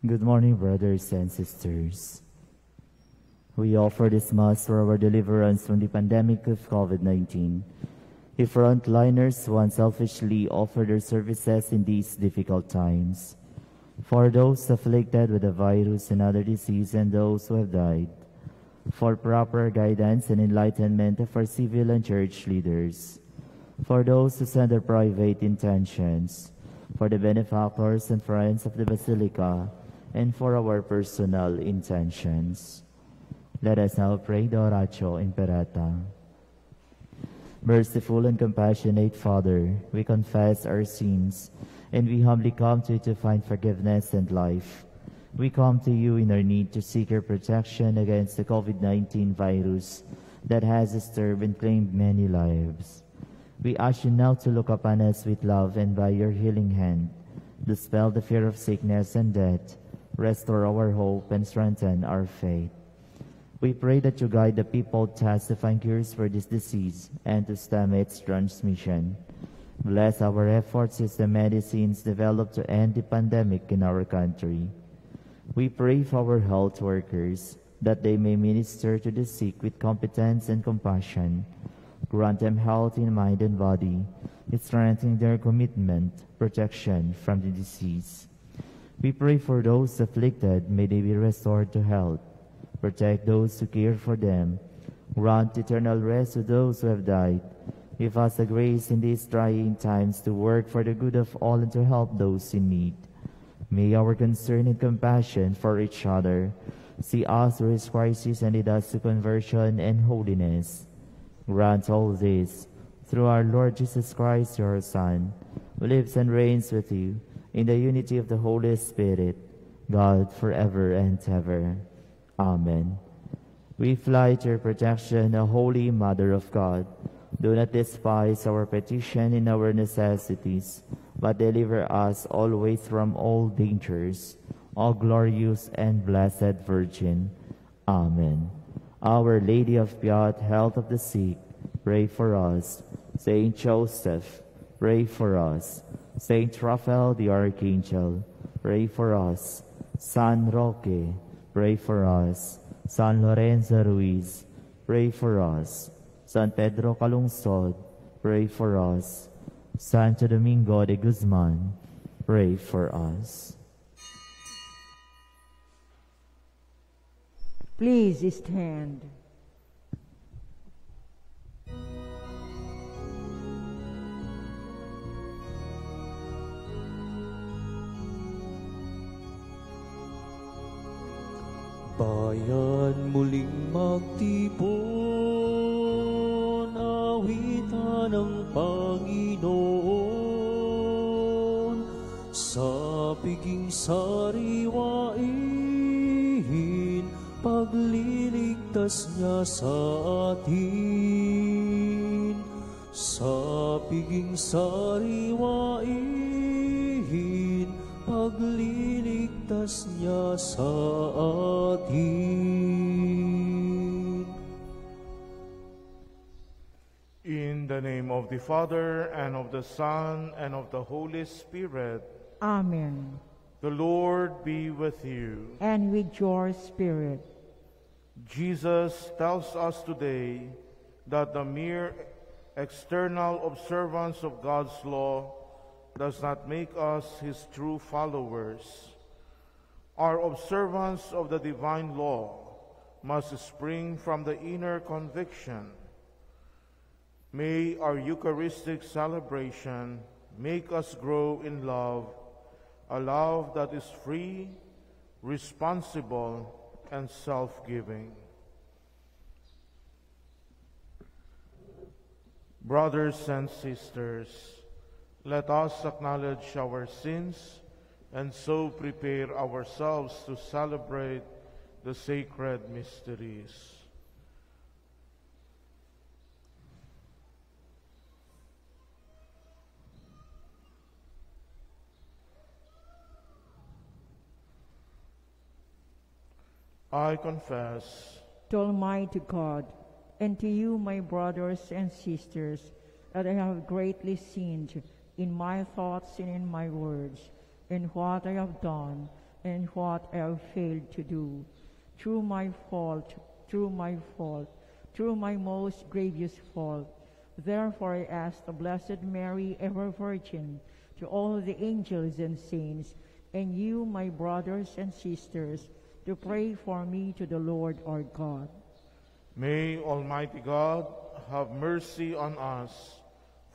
Good morning, brothers and sisters. We offer this Mass for our deliverance from the pandemic of COVID-19. The frontliners who unselfishly offer their services in these difficult times. For those afflicted with the virus and other disease and those who have died. For proper guidance and enlightenment of our civil and church leaders. For those who send their private intentions. For the benefactors and friends of the Basilica and for our personal intentions. Let us now pray the Oratio Imperata. Merciful and compassionate Father, we confess our sins and we humbly come to you to find forgiveness and life. We come to you in our need to seek your protection against the COVID-19 virus that has disturbed and claimed many lives. We ask you now to look upon us with love and by your healing hand, dispel the fear of sickness and death, restore our hope, and strengthen our faith. We pray that you guide the people find cures for this disease and to stem its transmission. Bless our efforts as the medicines developed to end the pandemic in our country. We pray for our health workers that they may minister to the sick with competence and compassion. Grant them health in mind and body, strengthening their commitment, protection from the disease. We pray for those afflicted, may they be restored to health. Protect those who care for them. Grant eternal rest to those who have died. Give us the grace in these trying times to work for the good of all and to help those in need. May our concern and compassion for each other see us through His crisis and lead us to conversion and holiness. Grant all this through our Lord Jesus Christ, your Son, who lives and reigns with you in the unity of the Holy Spirit, God forever and ever. Amen. We fly to your protection, O Holy Mother of God. Do not despise our petition in our necessities, but deliver us always from all dangers, O glorious and blessed Virgin. Amen. Our Lady of Piat, health of the sick, pray for us. Saint Joseph, pray for us. Saint Raphael the Archangel, pray for us. San Roque, pray for us. San Lorenzo Ruiz, pray for us. San Pedro Calungsod, pray for us. Santo Domingo de Guzman, pray for us. Please stand. Bayan muling magtipon, awitan ng Panginoon. Sa piging sariwain, pagliligtas niya sa atin. Sa piging sariwain, pagliligtas niya sa atin. In the name of the Father, and of the Son, and of the Holy Spirit, Amen. the Lord be with you. And with your spirit. Jesus tells us today that the mere external observance of God's law does not make us his true followers. Our observance of the divine law must spring from the inner conviction. May our Eucharistic celebration make us grow in love, a love that is free, responsible, and self-giving. Brothers and sisters, let us acknowledge our sins and so prepare ourselves to celebrate the sacred mysteries. I confess To Almighty God, and to you, my brothers and sisters, that I have greatly sinned in my thoughts and in my words, in what I have done and what I have failed to do. Through my fault, through my fault, through my most grievous fault. Therefore I ask the Blessed Mary, ever Virgin, to all the angels and saints, and you, my brothers and sisters, to pray for me to the Lord our God. May Almighty God have mercy on us,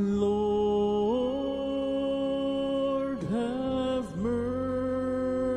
Lord, have mercy.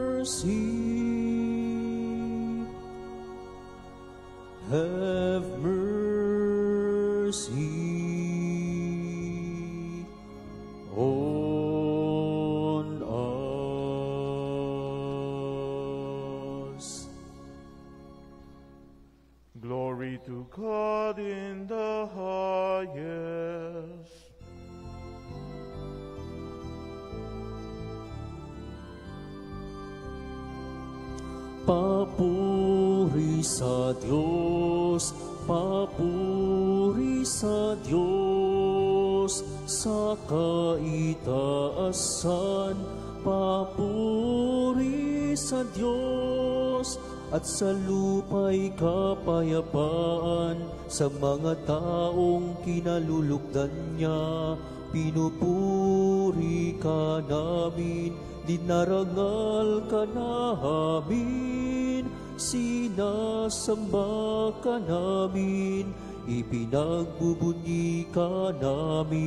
At sa lupa'y kapayapaan sa mga taong kinalulugdan niya. Pinupuri ka namin, dinarangal ka namin, sinasamba ka namin, ipinagbubunyi ka namin.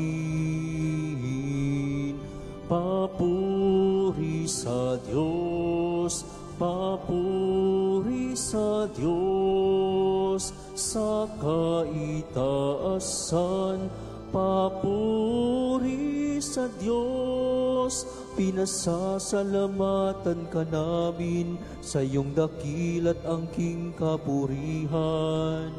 Papuri sa sa kaitaasan, papuri sa Diyos, pinasasalamatan ka namin sa iyong dakilat angking kapurihan.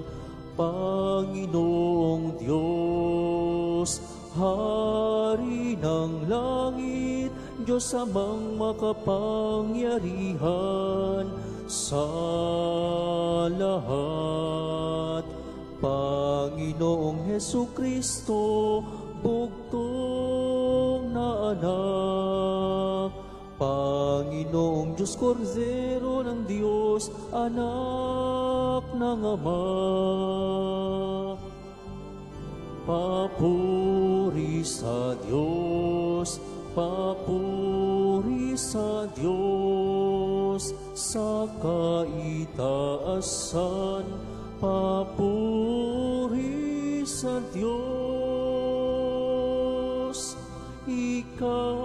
Panginoong Diyos, Hari ng langit, Diyos amang makapangyarihan sa lahat. Panginoong Heso Kristo, bugtong na anak. Panginoong Diyos Korzero ng Diyos, anak ng Ama. Papuri sa Diyos, papuri sa Diyos, sa kaitaasan, papuri sa Diyos. Ikaw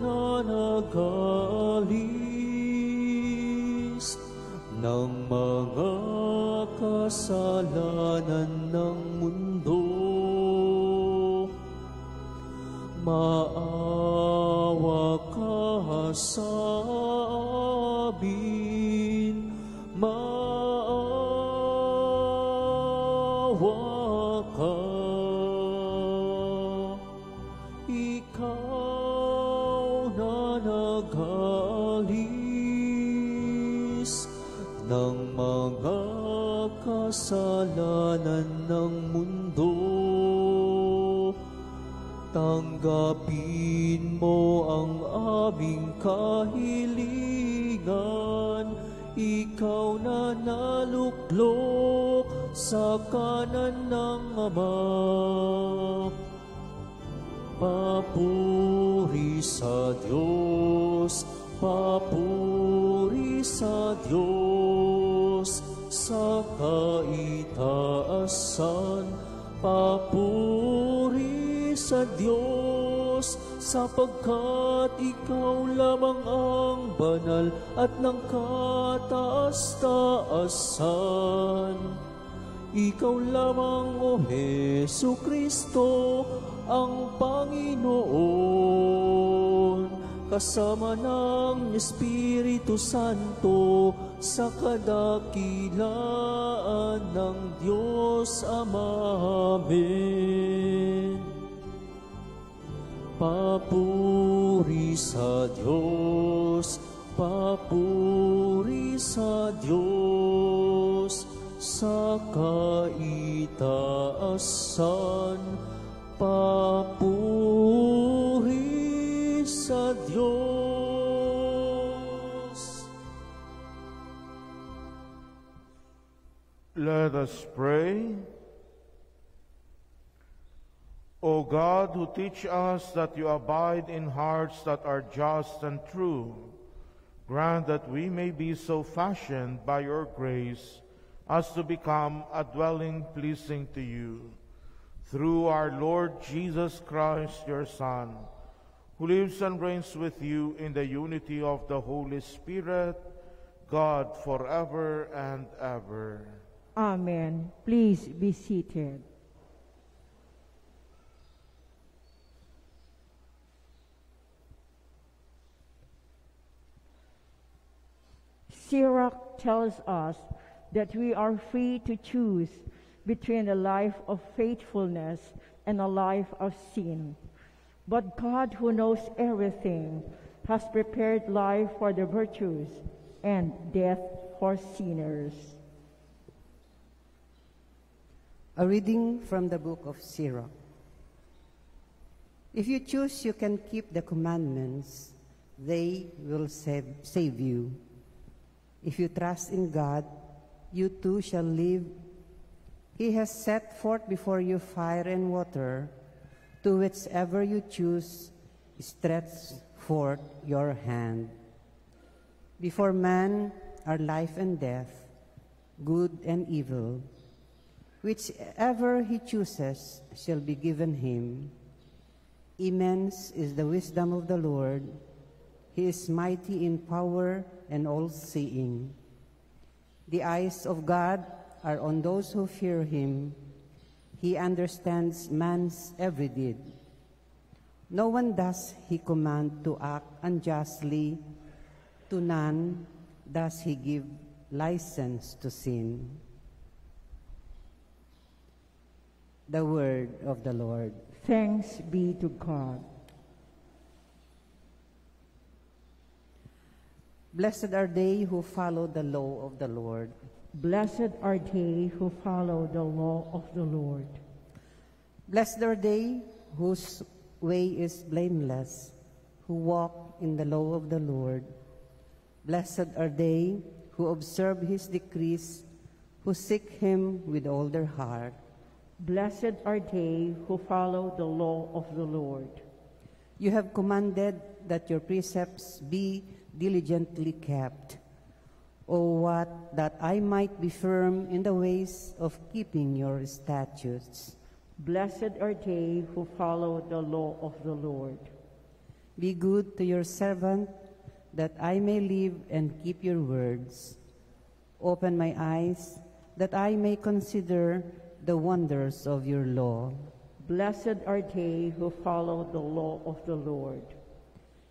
na nagalis ng mga kasalanan Tanggapin mo ang aming kahilingan, ikaw na naluklok sa kanan ng Ama. Papuri sa Diyos, papuri sa Diyos, sa kaitaasan, papuri sa Diyos, sapagkat ikaw lamang ang banal at ng kataas-taasan. Ikaw lamang, O Heso Kristo, ang Panginoon, kasama ng Espiritu Santo sa kadakilaan ng Diyos Ama. Amen. Papuri sa Diyos, papuri sa Diyos, sa kaitaasan, papuri sa Diyos. Let us pray. O God, who teach us that you abide in hearts that are just and true, grant that we may be so fashioned by your grace as to become a dwelling pleasing to you. Through our Lord Jesus Christ, your Son, who lives and reigns with you in the unity of the Holy Spirit, God forever and ever. Amen. Please be seated. Sirach tells us that we are free to choose between a life of faithfulness and a life of sin. But God, who knows everything, has prepared life for the virtuous and death for sinners. A reading from the book of Sirach. If you choose, you can keep the commandments, they will save, save you. If you trust in God, you too shall live. He has set forth before you fire and water, to whichever you choose, stretch forth your hand. Before man are life and death, good and evil. Whichever he chooses shall be given him. Immense is the wisdom of the Lord. He is mighty in power and all seeing. The eyes of God are on those who fear him. He understands man's every deed. No one does he command to act unjustly. To none does he give license to sin. The word of the Lord. Thanks be to God. Blessed are they who follow the law of the Lord. Blessed are they who follow the law of the Lord. Blessed are they whose way is blameless, who walk in the law of the Lord. Blessed are they who observe his decrees, who seek him with all their heart. Blessed are they who follow the law of the Lord. You have commanded that your precepts be diligently kept. O what that I might be firm in the ways of keeping your statutes. Blessed are they who follow the law of the Lord. Be good to your servant, that I may live and keep your words. Open my eyes, that I may consider the wonders of your law. Blessed are they who follow the law of the Lord.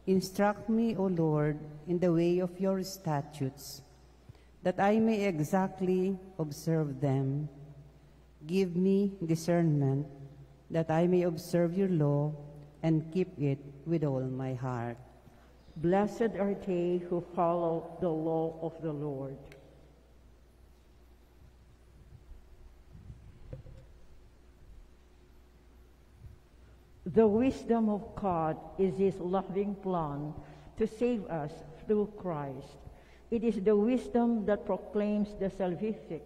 Instruct me, O Lord, in the way of your statutes, that I may exactly observe them. Give me discernment, that I may observe your law and keep it with all my heart. Blessed are they who follow the law of the Lord. The wisdom of God is His loving plan to save us through Christ. It is the wisdom that proclaims the salvific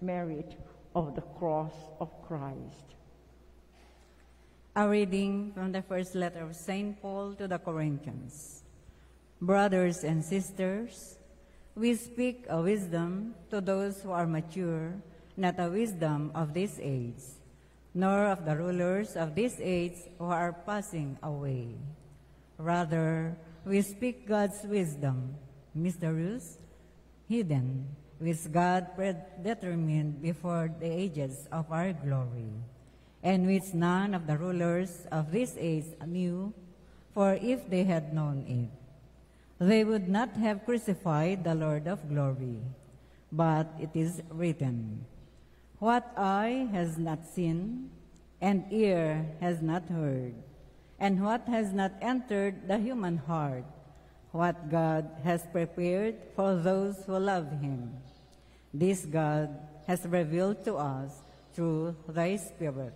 merit of the cross of Christ. A reading from the first letter of St. Paul to the Corinthians. Brothers and sisters, we speak a wisdom to those who are mature, not a wisdom of this age, nor of the rulers of this age who are passing away. Rather, we speak God's wisdom, mysterious, hidden, which God predetermined before the ages of our glory, and which none of the rulers of this age knew, for if they had known it, they would not have crucified the Lord of glory. But it is written, What eye has not seen, and ear has not heard, and what has not entered the human heart, what God has prepared for those who love him. This God has revealed to us through thy Spirit.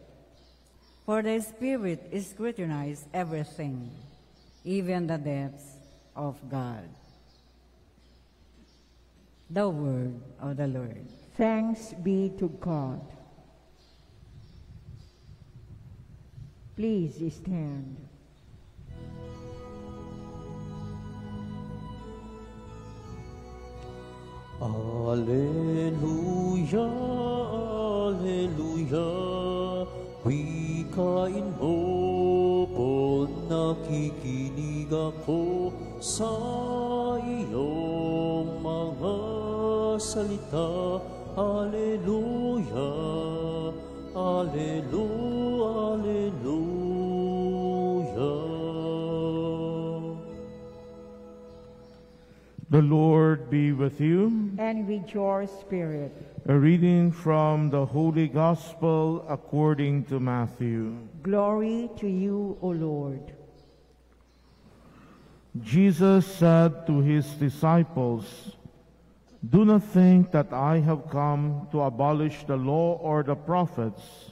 For the Spirit scrutinizes everything, even the depths of God. The word of the Lord. Thanks be to God. Please stand. Alleluia, Alleluia, wikain mo po nakikinig ako sa iyong mga salita. Alleluia, Alleluia, Alleluia. The Lord be with you. And with your spirit. A reading from the Holy Gospel according to Matthew. Glory to you, O Lord. Jesus said to his disciples, Do not think that I have come to abolish the law or the prophets.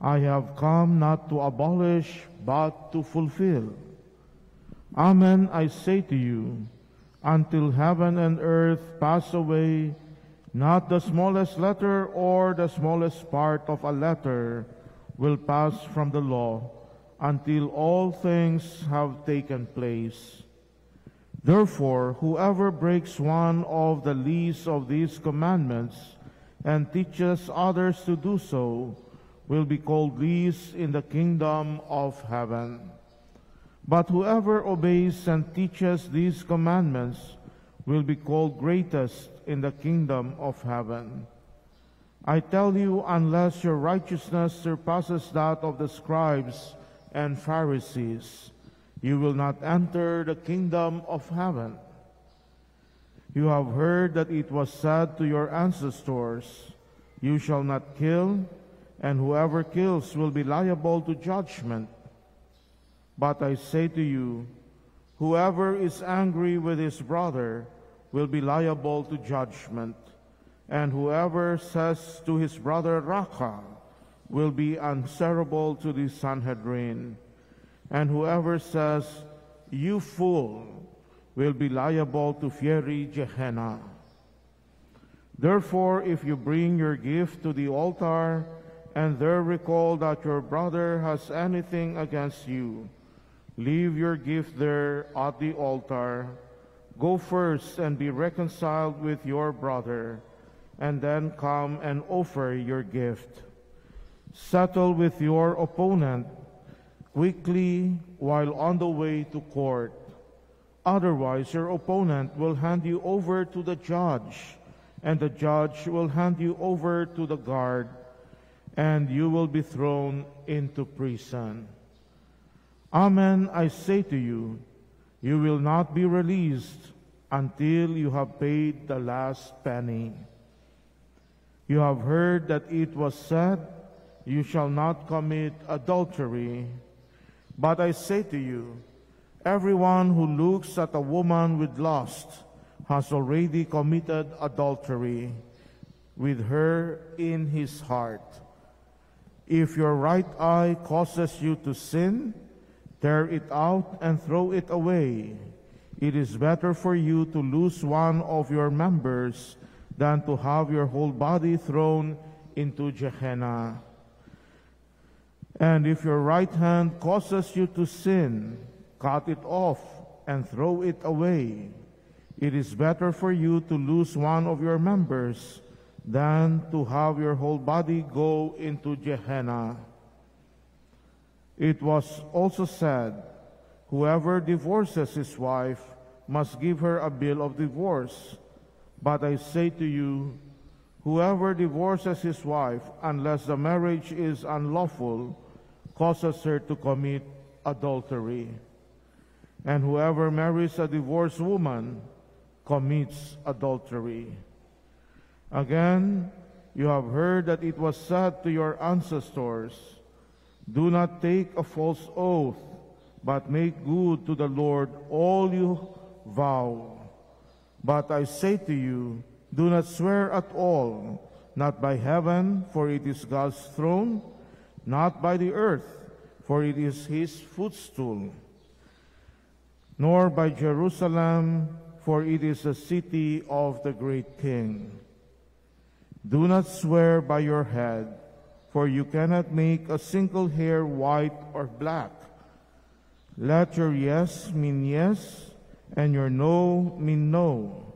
I have come not to abolish, but to fulfill. Amen, I say to you, until heaven and earth pass away, not the smallest letter or the smallest part of a letter will pass from the law until all things have taken place. Therefore, whoever breaks one of the least of these commandments and teaches others to do so will be called least in the kingdom of heaven. But whoever obeys and teaches these commandments will be called greatest in the kingdom of heaven. I tell you, unless your righteousness surpasses that of the scribes and Pharisees, you will not enter the kingdom of heaven. You have heard that it was said to your ancestors, You shall not kill, and whoever kills will be liable to judgment. But I say to you, whoever is angry with his brother will be liable to judgment, and whoever says to his brother Raqa will be answerable to the Sanhedrin, and whoever says, You fool, will be liable to fiery Gehenna. Therefore, if you bring your gift to the altar, and there recall that your brother has anything against you, Leave your gift there at the altar. Go first and be reconciled with your brother, and then come and offer your gift. Settle with your opponent quickly while on the way to court. Otherwise, your opponent will hand you over to the judge, and the judge will hand you over to the guard, and you will be thrown into prison. Amen, I say to you, you will not be released until you have paid the last penny. You have heard that it was said, You shall not commit adultery. But I say to you, everyone who looks at a woman with lust has already committed adultery with her in his heart. If your right eye causes you to sin, Tear it out and throw it away. It is better for you to lose one of your members than to have your whole body thrown into Gehenna. And if your right hand causes you to sin, cut it off and throw it away. It is better for you to lose one of your members than to have your whole body go into Gehenna. It was also said, Whoever divorces his wife must give her a bill of divorce. But I say to you, whoever divorces his wife, unless the marriage is unlawful, causes her to commit adultery. And whoever marries a divorced woman commits adultery. Again, you have heard that it was said to your ancestors, Do not take a false oath, but make good to the Lord all you vow. But I say to you, do not swear at all, not by heaven, for it is God's throne, not by the earth, for it is his footstool, nor by Jerusalem, for it is the city of the great king. Do not swear by your head, for you cannot make a single hair white or black. Let your yes mean yes, and your no mean no.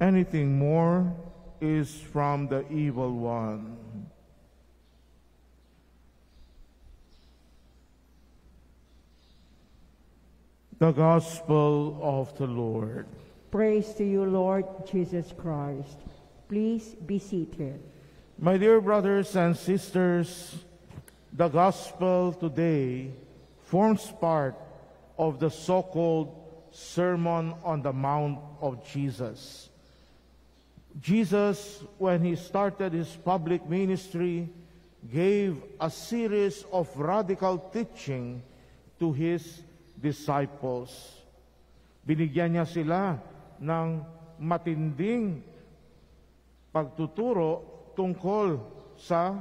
Anything more is from the evil one. The Gospel of the Lord. Praise to you, Lord Jesus Christ. Please be seated. My dear brothers and sisters, the Gospel today forms part of the so-called Sermon on the Mount of Jesus. Jesus, when he started his public ministry, gave a series of radical teaching to his disciples. Binigyan niya sila ng matinding pagtuturo tungkol sa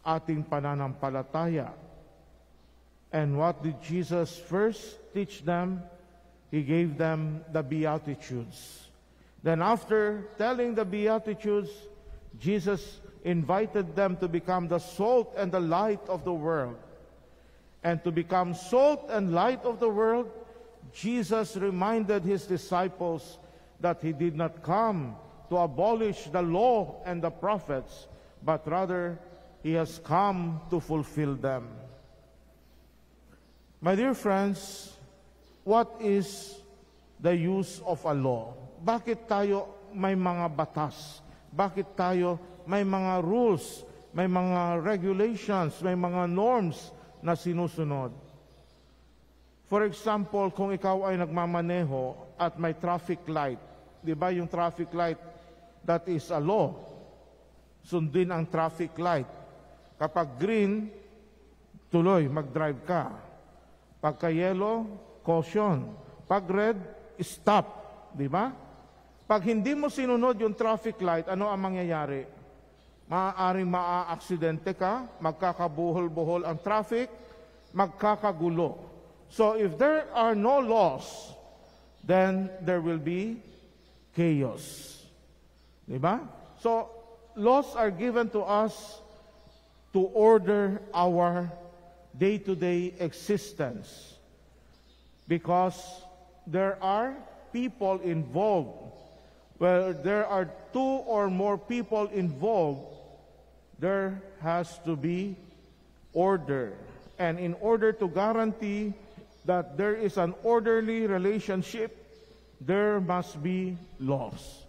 ating pananampalataya. And what did Jesus first teach them? He gave them the Beatitudes. Then after telling the Beatitudes, Jesus invited them to become the salt and the light of the world. And to become salt and light of the world, Jesus reminded his disciples that he did not come to abolish the law and the prophets, but rather he has come to fulfill them. My dear friends, what is the use of a law? Bakit tayo may mga batas? Bakit tayo may mga rules, may mga regulations, may mga norms na sinusunod? For example, kung ikaw ay nagmamaneho at may traffic light, di ba yung traffic light, that is a law. Sundin ang traffic light. Kapag green, tuloy, mag-drive ka. Pagka yellow, caution. Pag red, stop. Di ba? Pag hindi mo sinunod yung traffic light, ano ang mangyayari? Maaaring maa-aksidente ka, magkakabuhol-buhol ang traffic, magkakagulo. So if there are no laws, then there will be chaos. Di ba? So, laws are given to us to order our day-to-day existence because there are people involved. Where there are two or more people involved, there has to be order. And in order to guarantee that there is an orderly relationship, there must be laws.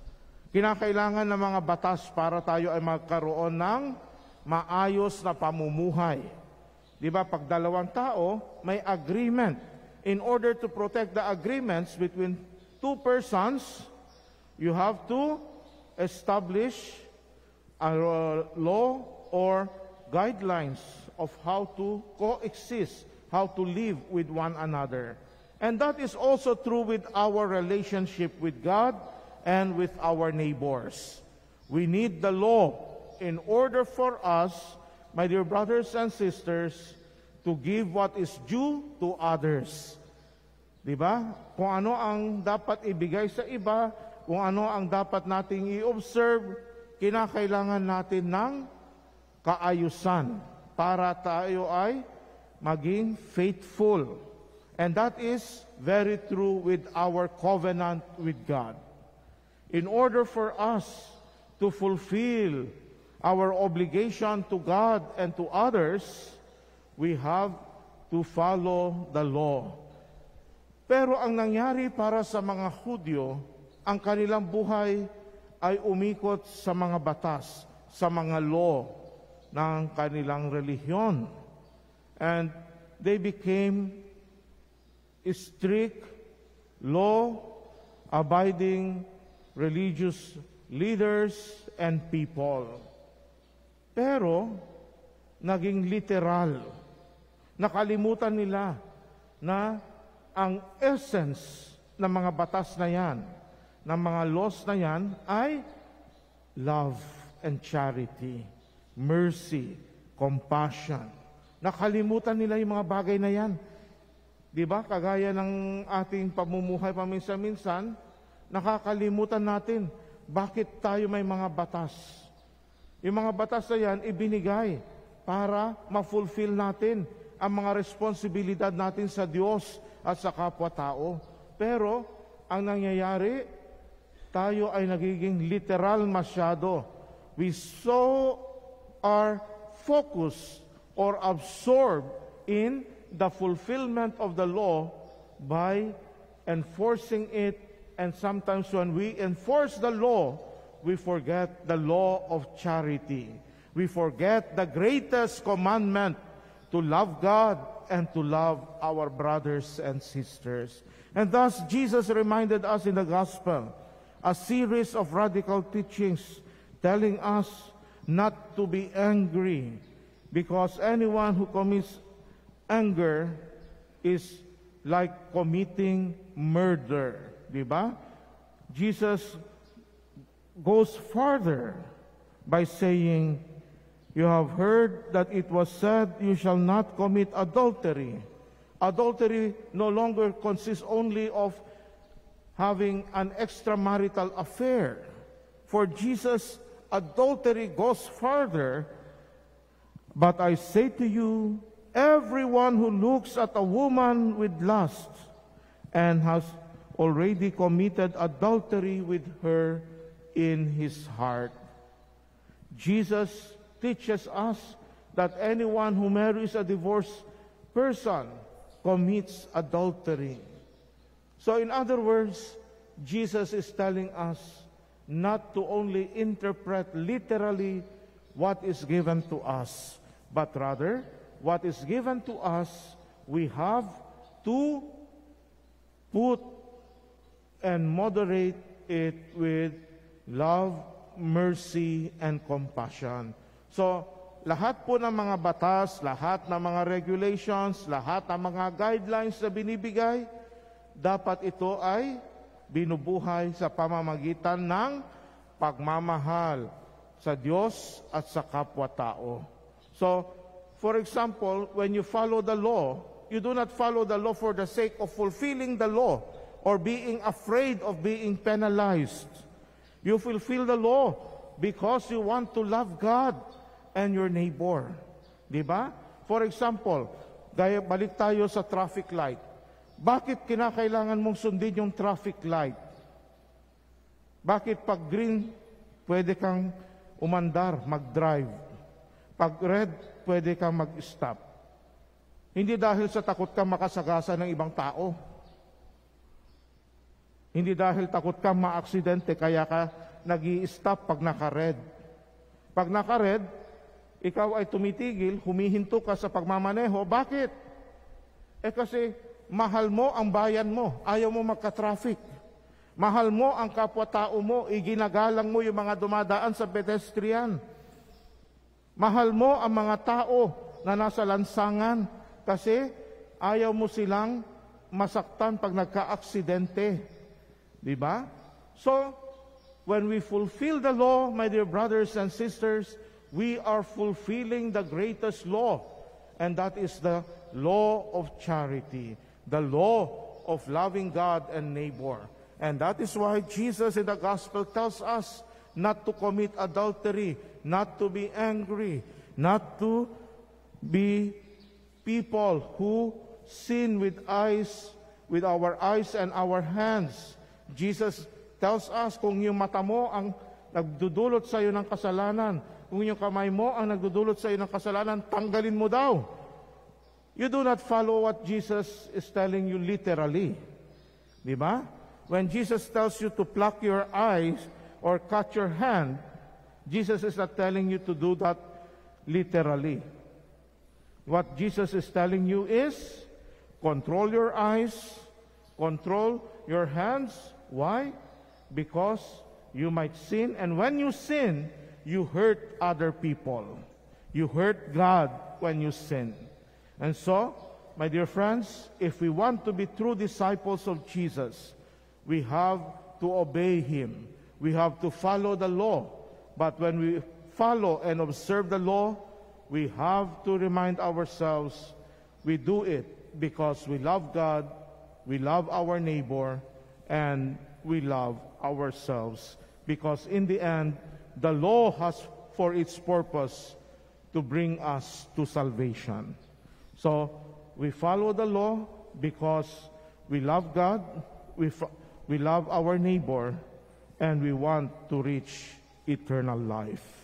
Kinakailangan ng mga batas para tayo ay magkaroon ng maayos na pamumuhay. Di ba, pag dalawang tao, may agreement. In order to protect the agreements between two persons, you have to establish a law or guidelines of how to coexist, how to live with one another. And that is also true with our relationship with God and with our neighbors. We need the law in order for us, my dear brothers and sisters, to give what is due to others. Di ba? Kung ano ang dapat ibigay sa iba, kung ano ang dapat nating i-observe, kinakailangan natin ng kaayusan para tayo ay maging faithful. And that is very true with our covenant with God. In order for us to fulfill our obligation to God and to others, we have to follow the law. Pero ang nangyari para sa mga Hudyo, ang kanilang buhay ay umikot sa mga batas, sa mga law ng kanilang relihiyon. And they became strict, law-abiding religious leaders and people. Pero, naging literal. Nakalimutan nila na ang essence ng mga batas na yan, ng mga laws na yan, ay love and charity, mercy, compassion. Nakalimutan nila yung mga bagay na yan. Di ba? Kagaya ng ating pamumuhay paminsan-minsan, nakakalimutan natin bakit tayo may mga batas. Yung mga batas na yan, ibinigay para ma-fulfill natin ang mga responsibilidad natin sa Diyos at sa kapwa-tao. Pero, ang nangyayari, tayo ay nagiging literal masyado. We so are focused or absorbed in the fulfillment of the law by enforcing it and sometimes when we enforce the law, we forget the law of charity. We forget the greatest commandment to love God and to love our brothers and sisters. And thus, Jesus reminded us in the gospel a series of radical teachings telling us not to be angry because anyone who commits anger is like committing murder. Diba? Jesus goes farther by saying, You have heard that it was said, You shall not commit adultery. Adultery no longer consists only of having an extramarital affair. For Jesus, adultery goes further. But I say to you, everyone who looks at a woman with lust and has already committed adultery with her in his heart. Jesus teaches us that anyone who marries a divorced person commits adultery. So, in other words, Jesus is telling us not to only interpret literally what is given to us, but rather, what is given to us, we have to put and moderate it with love, mercy, and compassion. So, lahat po ng mga batas, lahat ng mga regulations, lahat ng mga guidelines na binibigay, dapat ito ay binubuhay sa pamamagitan ng pagmamahal sa Diyos at sa kapwa-tao. So, for example, when you follow the law, you do not follow the law for the sake of fulfilling the law or being afraid of being penalized. You fulfill the law because you want to love God and your neighbor. Di ba? For example, gaya, balik tayo sa traffic light. Bakit kinakailangan mong sundin yung traffic light? Bakit pag green, pwede kang umandar, mag-drive? Pag red, pwede kang mag-stop. Hindi dahil sa takot kang makasagasa ng ibang tao. Hindi dahil takot kang maaksidente, kaya ka nag stop pag naka-red. Pag naka-red, ikaw ay tumitigil, humihinto ka sa pagmamaneho. Bakit? Eh kasi mahal mo ang bayan mo, ayaw mo magka-traffic. Mahal mo ang kapwa-tao mo, iginagalang mo yung mga dumadaan sa pedestrian. Mahal mo ang mga tao na nasa lansangan kasi ayaw mo silang masaktan pag nagka-aksidente. Di ba? So, when we fulfill the law, my dear brothers and sisters, we are fulfilling the greatest law, and that is the law of charity, the law of loving God and neighbor. And that is why Jesus in the gospel tells us not to commit adultery, not to be angry, not to be people who sin with eyes, with our eyes and our hands. Jesus tells us kung yung mata mo ang nagdudulot sa iyo ng kasalanan, kung yung kamay mo ang nagdudulot sa iyo ng kasalanan, tanggalin mo daw. You do not follow what Jesus is telling you literally. Di? When Jesus tells you to pluck your eyes or cut your hand, Jesus is not telling you to do that literally. What Jesus is telling you is control your eyes, control your hands. Why? Because you might sin, and when you sin, you hurt other people. You hurt God when you sin. And so, my dear friends, if we want to be true disciples of Jesus, we have to obey Him. We have to follow the law. But when we follow and observe the law, we have to remind ourselves we do it because we love God, we love our neighbor, and we love ourselves. Because in the end, the law has for its purpose to bring us to salvation. So we follow the law because we love God, we, we love our neighbor, and we want to reach eternal life.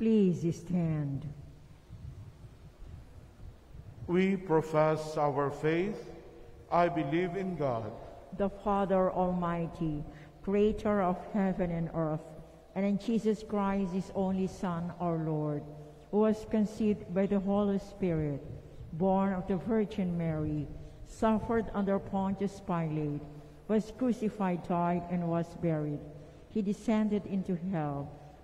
Please stand. We profess our faith. I believe in God, the Father Almighty, creator of heaven and earth, and in Jesus Christ, his only Son, our Lord, who was conceived by the Holy Spirit, born of the Virgin Mary, suffered under Pontius Pilate, was crucified, died, and was buried. He descended into hell.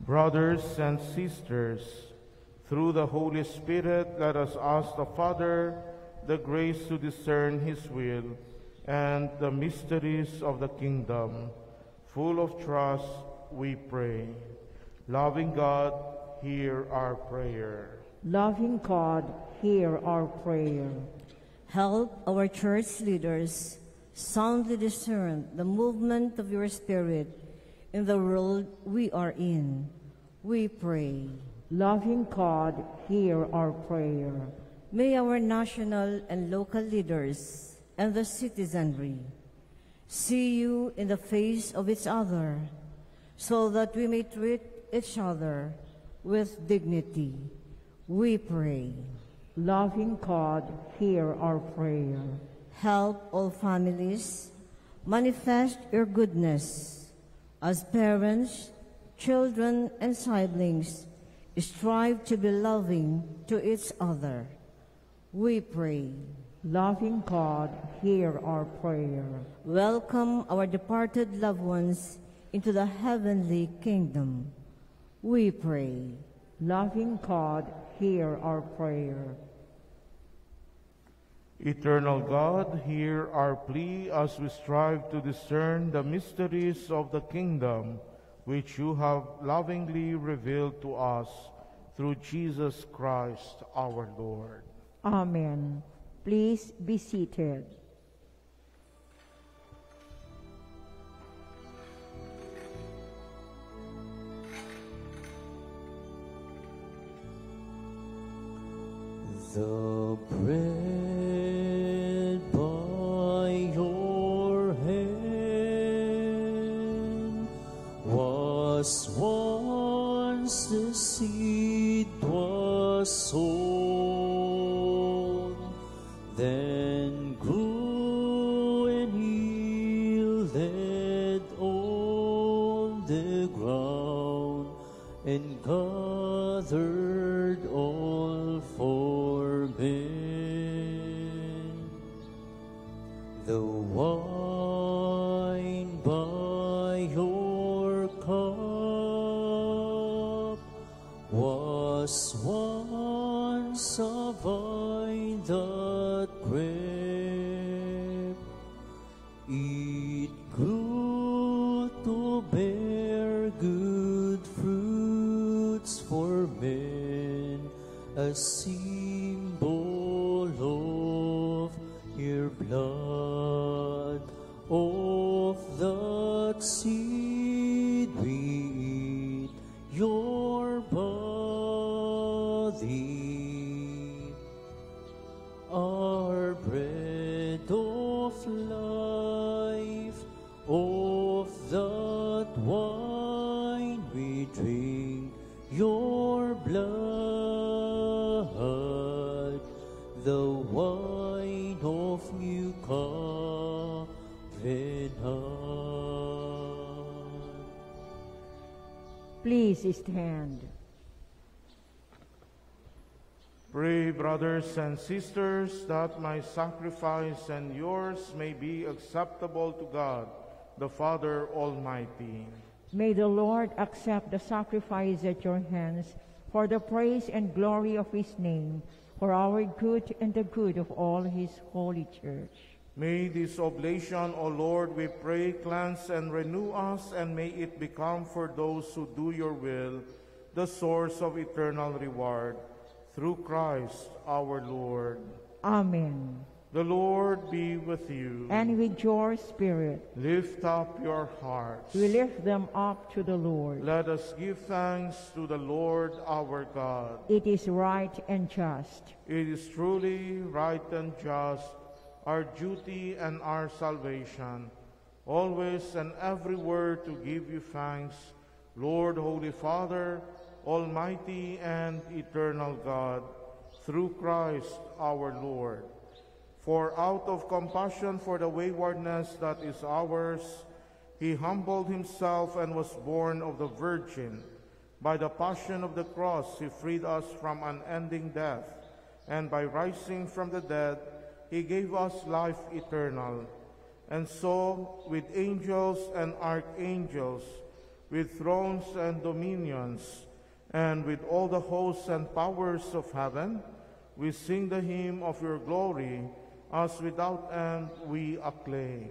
Brothers and sisters, through the Holy Spirit, let us ask the Father the grace to discern His will and the mysteries of the kingdom. Full of trust, we pray. Loving God, hear our prayer. Loving God, hear our prayer. Help our church leaders soundly discern the movement of your Spirit in the world we are in. We pray. Loving God, hear our prayer. May our national and local leaders and the citizenry see you in the face of each other so that we may treat each other with dignity. We pray. Loving God, hear our prayer. Help all families manifest your goodness as parents, children, and siblings strive to be loving to each other. We pray. Loving God, hear our prayer. Welcome our departed loved ones into the heavenly kingdom. We pray. Loving God, hear our prayer. Eternal God, hear our plea as we strive to discern the mysteries of the kingdom which you have lovingly revealed to us through Jesus Christ our Lord. Amen. Please be seated. The bread once the seed was sown, then grew and yielded on the ground and gathered bear good fruits for men, a symbol of your blood, of the sea. Please stand. Pray, brothers and sisters, that my sacrifice and yours may be acceptable to God, the Father Almighty. May the Lord accept the sacrifice at your hands for the praise and glory of his name, for our good and the good of all his holy church. May this oblation, O Lord, we pray, cleanse and renew us, and may it become for those who do your will the source of eternal reward. Through Christ our Lord. Amen. The Lord be with you. And with your spirit, Lift up your hearts. we lift them up to the Lord. Let us give thanks to the Lord our God. It is right and just. It is truly right and just, our duty and our salvation, always and everywhere to give you thanks, Lord, Holy Father, Almighty and eternal God, through Christ our Lord. For out of compassion for the waywardness that is ours, he humbled himself and was born of the Virgin. By the passion of the cross, he freed us from unending death, and by rising from the dead, he gave us life eternal. And so, with angels and archangels, with thrones and dominions, and with all the hosts and powers of heaven, we sing the hymn of your glory, as without end we acclaim.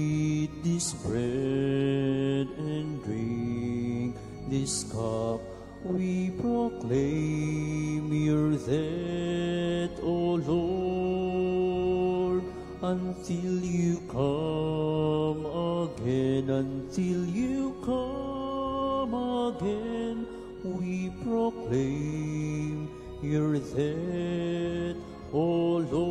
eat this bread and drink this cup, we proclaim your death, O Lord, until you come again, until you come again, we proclaim your death, O Lord.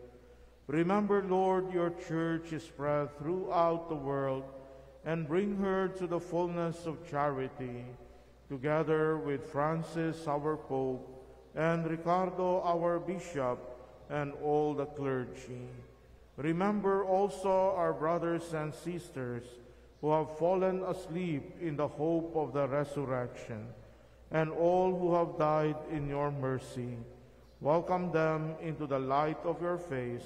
Remember, Lord, your church is spread throughout the world and bring her to the fullness of charity, together with Francis, our Pope, and Ricardo, our Bishop, and all the clergy. Remember also our brothers and sisters who have fallen asleep in the hope of the resurrection, and all who have died in your mercy. Welcome them into the light of your face.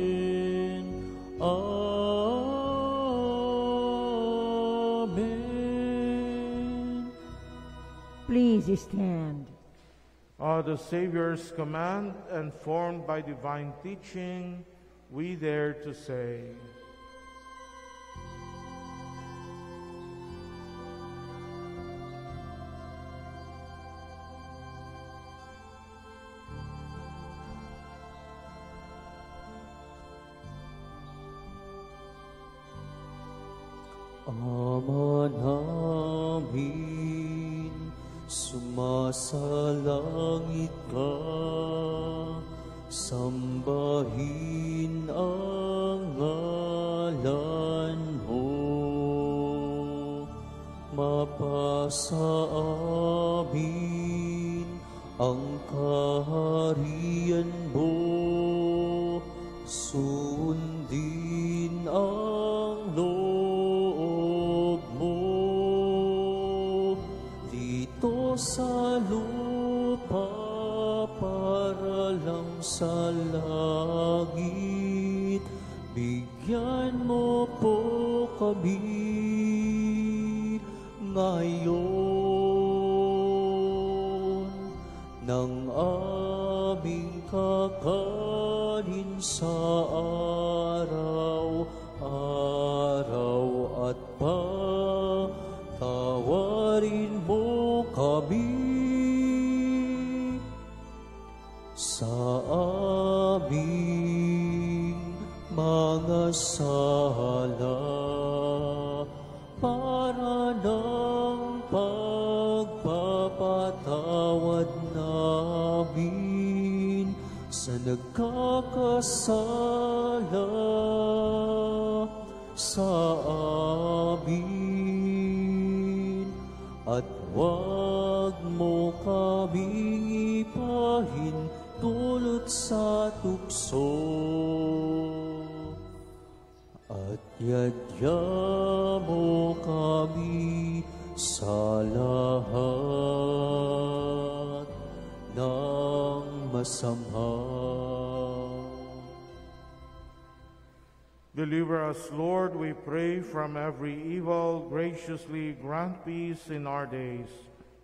Amen. Please stand. At the Savior's command and formed by divine teaching, we dare to say, kaming ipahin sa tukso at yadya mo kami sa lahat ng masama. Deliver us, Lord, we pray, from every evil. Graciously grant peace in our days,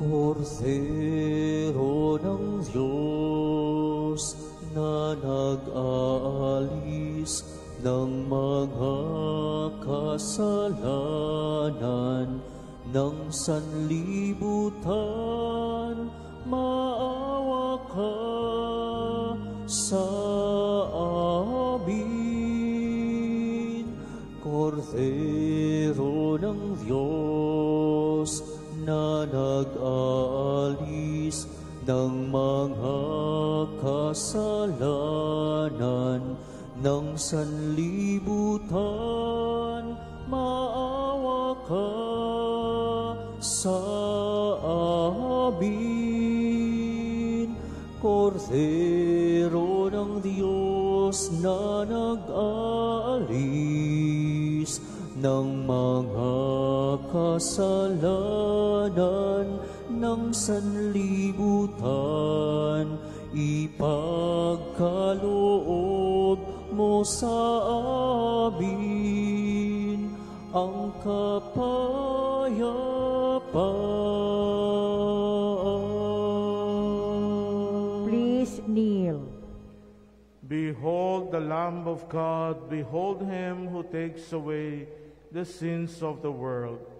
Kordero ng Diyos na nag-aalis ng mga kasalanan ng sanlibutan, maawa ka sa amin. Kordero ng Diyos na nag-aalis ng mga kasalanan ng sanlibutan, maawa ka sa amin. Kordero ng Diyos na nag-aalis ng mga kasalanan ng sanlibutan, ipagkaloob mo sa amin ang kapayapaan. Please kneel. Behold the Lamb of God, behold him who takes away the sins of the world.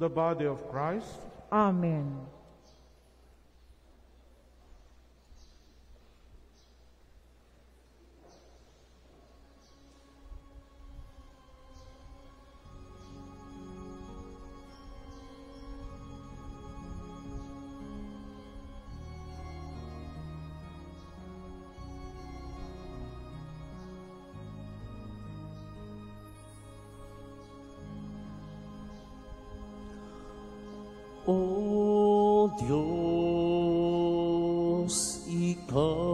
The body of Christ, Amen. O Diyos, Ikaw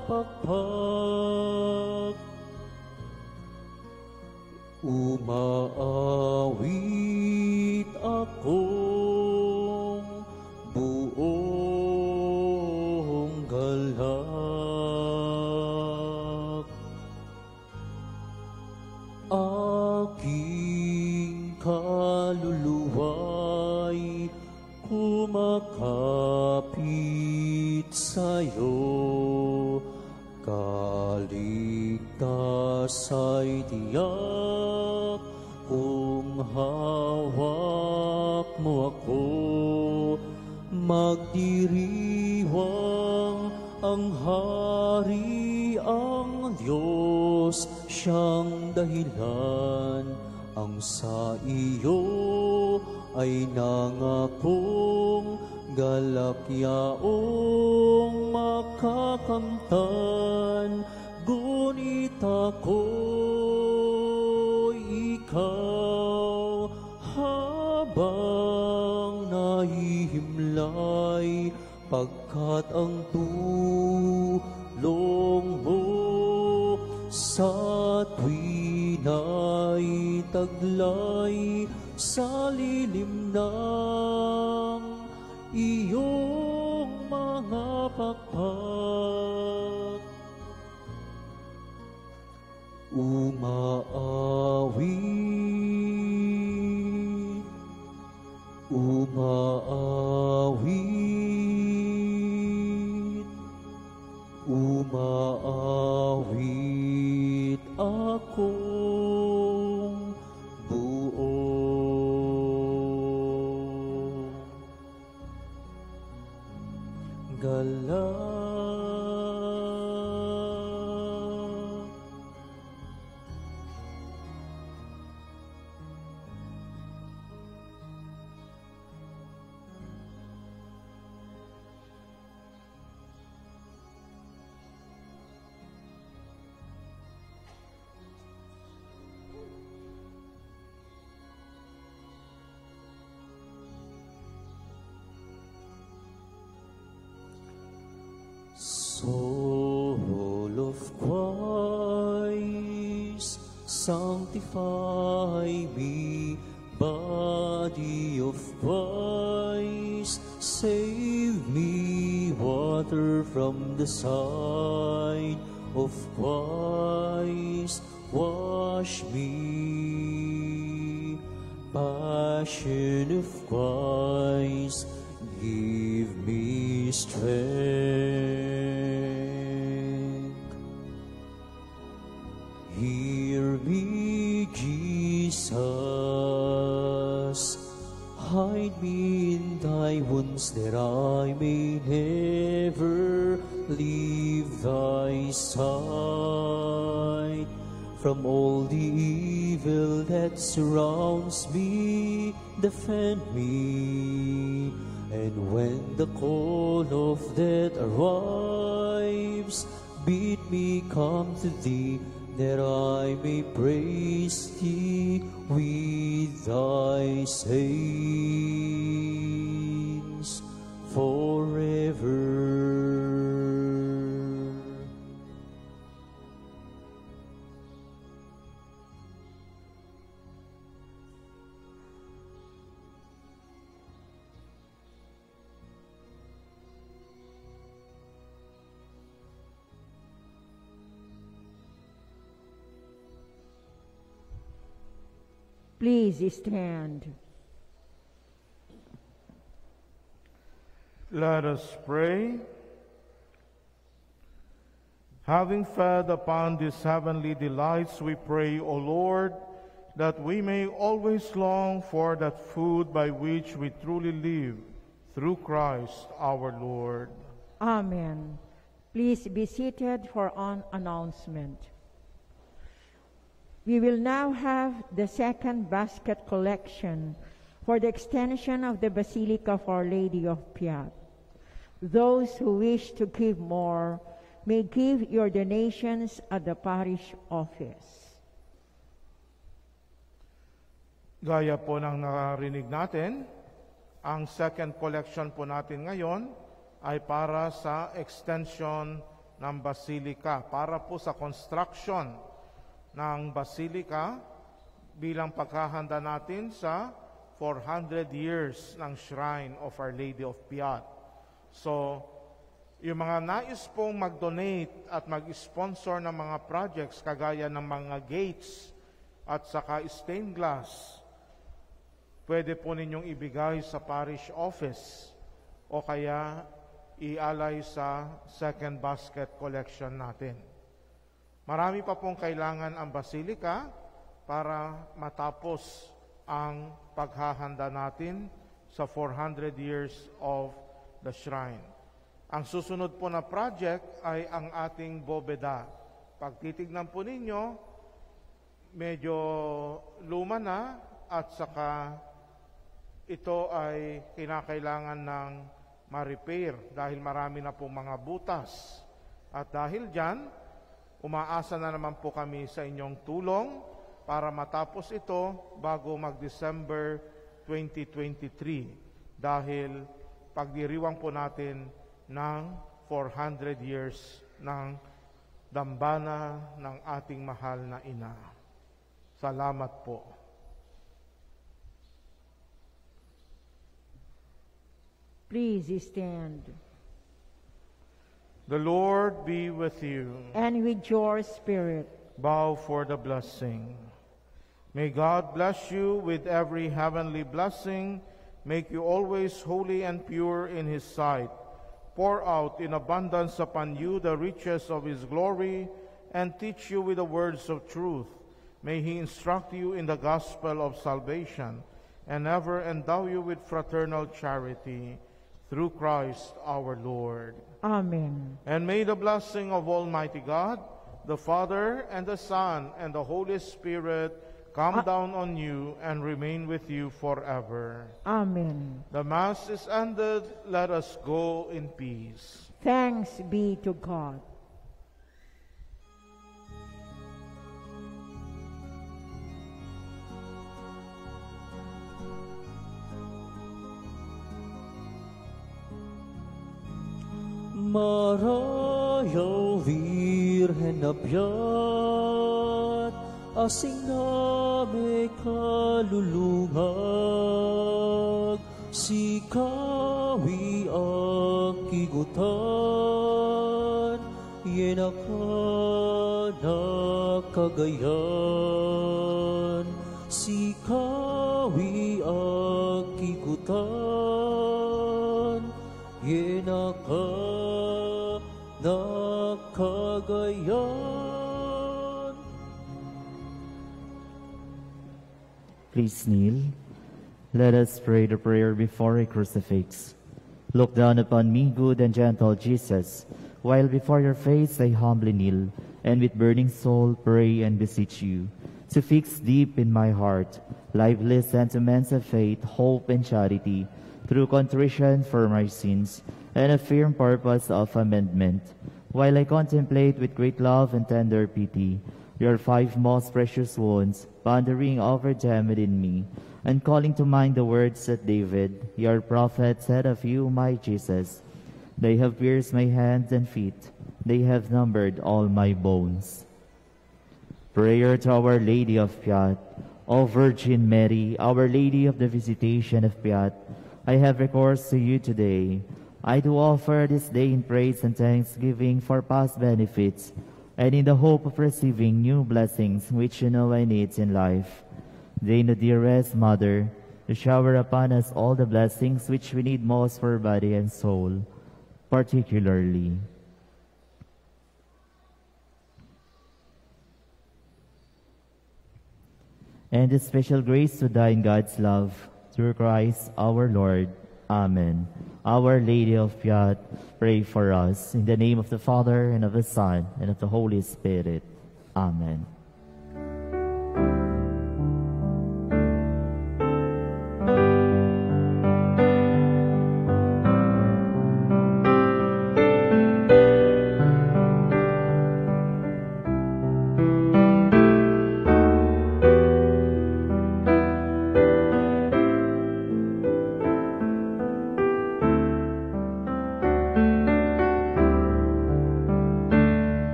mga pakpak. Umaawit tiyak kung hawak mo ako. Magdiriwang ang hari ang Diyos siyang dahilan ang sa iyo ay nangakong galakyaong makakamtan Ako'y ikaw habang nahihimlay pagkat ang tulong mo sa tuwina'y taglay sa lilim ng iyong mga pakpak. Umaawit, Soul of Christ, sanctify me. Body of Christ, save me. Water from the side of Christ, From all the evil that surrounds me, defend me. And when the call of death arrives, bid me come to thee, Please stand. Let us pray. Having fed upon these heavenly delights, we pray, O Lord, that we may always long for that food by which we truly live through Christ our Lord. Amen. Please be seated for an announcement. We will now have the second basket collection for the extension of the Basilica of Our Lady of Piat. Those who wish to give more may give your donations at the parish office. Gaya po ng narinig natin, ang second collection po natin ngayon ay para sa extension ng basilika, para po sa construction ng basilika bilang paghahanda natin sa 400 years ng Shrine of Our Lady of Piat. So, yung mga nais pong mag-donate at mag-sponsor ng mga projects kagaya ng mga gates at saka stained glass, pwede po ninyong ibigay sa parish office o kaya ialay sa second basket collection natin. Marami pa pong kailangan ang basilika para matapos ang paghahanda natin sa 400 years of the shrine. Ang susunod po na project ay ang ating bobeda. Pag titignan po ninyo, medyo luma na at saka ito ay kinakailangan ng ma-repair dahil marami na po mga butas. At dahil dyan, umaasa na naman po kami sa inyong tulong para matapos ito bago mag-December 2023 dahil pagdiriwang po natin ng 400 years ng dambana ng ating mahal na ina. Salamat po. Please stand. The Lord be with you. And with your spirit. Bow for the blessing. May God bless you with every heavenly blessing, make you always holy and pure in His sight, pour out in abundance upon you the riches of His glory, and teach you with the words of truth. May He instruct you in the gospel of salvation, and ever endow you with fraternal charity, through Christ our Lord. Amen. And may the blessing of Almighty God, the Father, and the Son, and the Holy Spirit come A- down on you and remain with you forever. Amen. The Mass is ended. Let us go in peace. Thanks be to God. Marajav Virgen abiyat Asing namin kalulungag Sikawi ang kigutan Yenakana kagayan Sikawi ang kigutan Yenakana Please kneel. Let us pray the prayer before a crucifix. Look down upon me, good and gentle Jesus, while before your face I humbly kneel, and with burning soul pray and beseech you to fix deep in my heart lively sentiments of faith, hope, and charity, through contrition for my sins and a firm purpose of amendment, while I contemplate with great love and tender pity your five most precious wounds, pondering over them within me, and calling to mind the words that David, your prophet, said of you, my Jesus. They have pierced my hands and feet, they have numbered all my bones. Prayer to Our Lady of Piat. O Virgin Mary, Our Lady of the Visitation of Piat, I have recourse to you today. I do offer this day in praise and thanksgiving for past benefits, and in the hope of receiving new blessings which you know I need in life. Deign, O dearest Mother, to shower upon us all the blessings which we need most for body and soul, particularly and the special grace to die in God's love through Christ our Lord. Amen. Our Lady of Piat, pray for us. In the name of the Father, and of the Son, and of the Holy Spirit. Amen.